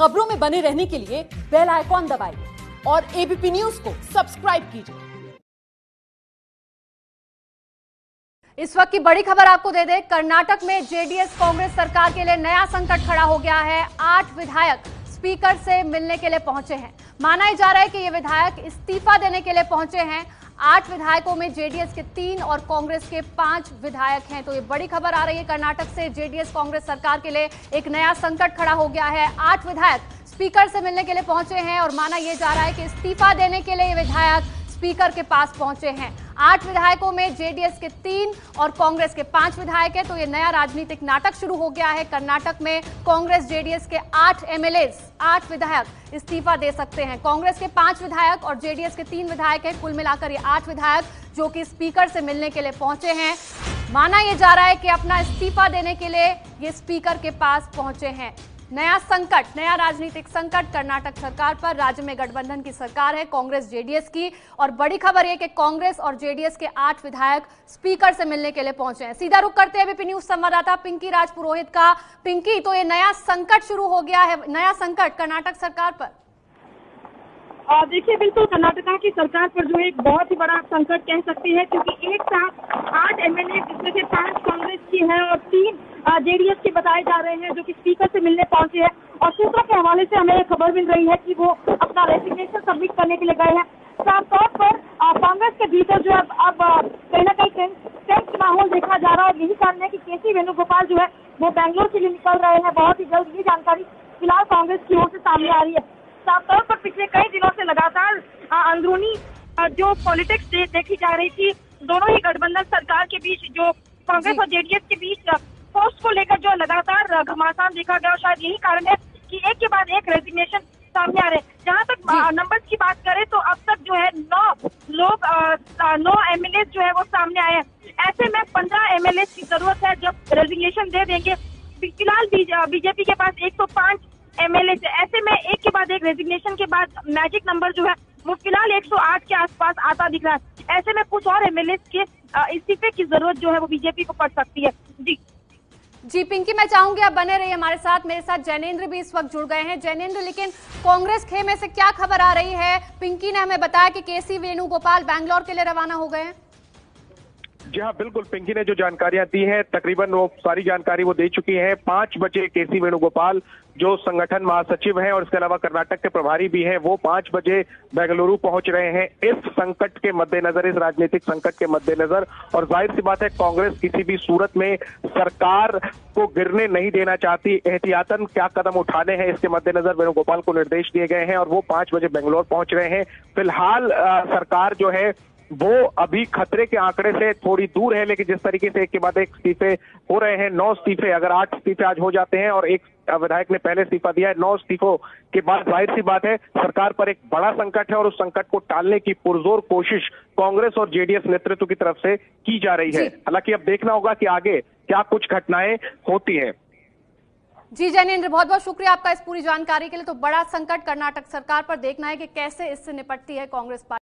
खबरों में बने रहने के लिए बेल आइकॉन दबाइए और एबीपी न्यूज़ को सब्सक्राइब कीजिए। इस वक्त की बड़ी खबर आपको दे दें, कर्नाटक में जेडीएस कांग्रेस सरकार के लिए नया संकट खड़ा हो गया है। आठ विधायक स्पीकर से मिलने के लिए पहुँचे हैं। माना ही जा रहा है कि ये विधायक इस्तीफा देने के लिए पहुँचे हैं। आठ विधायकों में जेडीएस के तीन और कांग्रेस के पाँच विधायक हैं। तो ये बड़ी खबर आ रही है कर्नाटक से। जेडीएस कांग्रेस सरकार के लिए एक नया संकट खड़ा हो गया है। आठ विधायक स्पीकर से मिलने के लिए पहुँचे हैं और माना यह जा रहा है कि इस्तीफा देने के लिए ये विधायक स्पीकर के पास पहुँचे हैं। आठ विधायकों में जेडीएस के तीन और कांग्रेस के पाँच विधायक है तो ये नया राजनीतिक नाटक शुरू हो गया है। कर्नाटक में कांग्रेस जेडीएस के आठ एमएलए आठ विधायक इस्तीफा दे सकते हैं। कांग्रेस के पाँच विधायक और जेडीएस के तीन विधायक हैं। कुल मिलाकर ये आठ विधायक जो कि स्पीकर से मिलने के लिए पहुँचे हैं। माना यह जा रहा है कि अपना इस्तीफा देने के लिए ये स्पीकर के पास पहुँचे हैं। नया संकट, नया राजनीतिक संकट। कर्नाटक सरकार पर राज्य में गठबंधन की सरकार है, कांग्रेस, जेडीएस की। और बड़ी खबर यह कि कांग्रेस और जेडीएस के आठ विधायक स्पीकर से मिलने के लिए पहुँचे हैं। सीधा रुक करते हैं बीपी न्यूज़ संवाददाता पिंकी राज पुरोहित का। पिंकी तो ये नया संकट शुरू हो गया है, नया संकट कर्नाटक सरकार पर। देखिए, बिल्कुल कर्नाटका की सरकार पर जो एक बहुत ही बड़ा संकट कह सकती है, क्योंकि एक साथ आठ एमएलए जिसमें से पाँच की है और तीन जेडीएस के बताए जा रहे हैं जो कि स्पीकर से मिलने पहुँचे हैं। और सूत्रों के हवाले से हमें खबर मिल रही है कि वो अपना रेजिग्नेशन सबमिट करने के लिए गए हैं। साफ़ तौर पर कांग्रेस के भीतर जो है अब कहीं ना कहीं टेंस माहौल देखा जा रहा है। और यही कारण है कि के सी वेणुगोपाल जो है, वो बैंगलोर के लिए निकल रहे हैं। बहुत ही जल्द ये जानकारी फ़िलहाल कांग्रेस की ओर से सामने आ रही है। साफ़ तौर पर पिछले कई दिनों से लगातार अंदरूनी जो पॉलिटिक्स देखी जा रही थी, दोनों ही गठबंधन सरकार के बीच जो कांग्रेस और जेडीएस के बीच पोस्ट को लेकर जो लगातार घमासान देखा गया और शायद यही कारण है कि एक के बाद एक रेजिग्नेशन सामने आ रहे हैं। जहाँ तक नंबर्स की बात करें तो अब तक जो है नौ लोग नौ एमएलए जो है वो सामने आए हैं। ऐसे में पंद्रह एमएलए की ज़रूरत है जब रेजिग्नेशन दे देंगे। फ़िलहाल बीजेपी के पास 105 एमएलए ऐसे में एक के बाद एक रेजिग्नेशन के बाद मैजिक नंबर जो है वो फ़िलहाल 108 के आसपास आता दिख रहा है। ऐसे में कुछ और एमएलए के इस्तीफे की ज़रूरत जो है वो बीजेपी को पड़ सकती है। जी। जी, पिंकी, मैं चाहूँगी आप बने रहिए हमारे साथ। मेरे साथ जैनेन्द्र भी इस वक्त जुड़ गए हैं। जैनेन्द्र, लेकिन कांग्रेस खेमे से क्या खबर आ रही है? पिंकी ने हमें बताया कि केसी वेणुगोपाल बैंगलोर के लिए रवाना हो गए हैं। जी हाँ बिल्कुल। पिंकी ने जो जानकारियाँ दी हैं, तकरीबन वो सारी जानकारी वो दे चुकी है। पाँच बजे केसी वेणुगोपाल, जो संगठन महासचिव हैं और इसके अलावा कर्नाटक के प्रभारी भी हैं, वो पाँच बजे बेंगलुरु पहुँच रहे हैं। इस संकट के मद्देनजर, इस राजनीतिक संकट के मद्देनजर, और ज़ाहिर सी बात है, कांग्रेस किसी भी सूरत में सरकार को गिरने नहीं देना चाहती। एहतियातन क्या कदम उठाने हैं, इसके मद्देनजर वेणुगोपाल को निर्देश दिए गए हैं, और वो पाँच बजे बेंगलोर पहुँच रहे हैं। फ़िलहाल सरकार जो है वो अभी खतरे के आंकड़े से थोड़ी दूर है लेकिन जिस तरीके से एक के बाद एक इस्तीफे हो रहे हैं नौ इस्तीफे अगर आठ इस्तीफे आज हो जाते हैं और एक विधायक ने पहले इस्तीफा दिया है नौ इस्तीफों के बाद ज़ाहिर सी बात है सरकार पर एक बड़ा संकट है और उस संकट को टालने की पुरजोर कोशिश कांग्रेस और जेडीएस नेतृत्व की तरफ़ से की जा रही है। हालाँकि अब देखना होगा कि आगे क्या कुछ घटनाएँ होती हैं। जी जैनेन्द्र बहुत बहुत शुक्रिया आपका इस पूरी जानकारी के लिए। तो बड़ा संकट कर्नाटक सरकार पर देखना है कि कैसे इससे निपटती है कांग्रेस पार्टी।